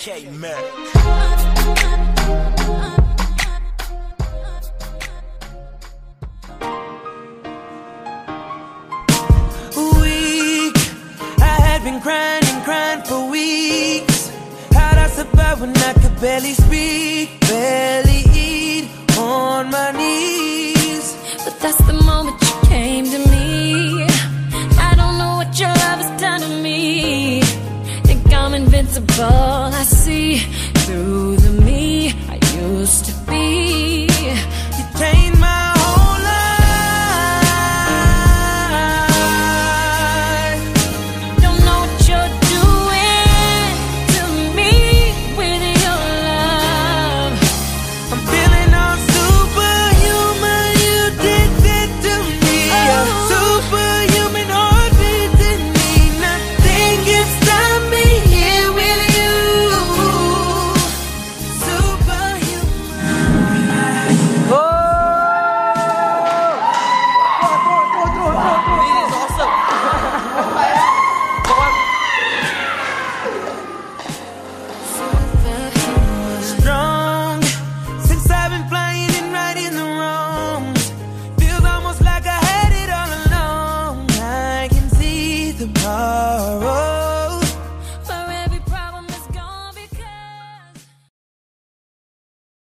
K Mac. grind and grind for weeks. How'd I survive when I could barely speak, barely eat on my knees? Invincible. I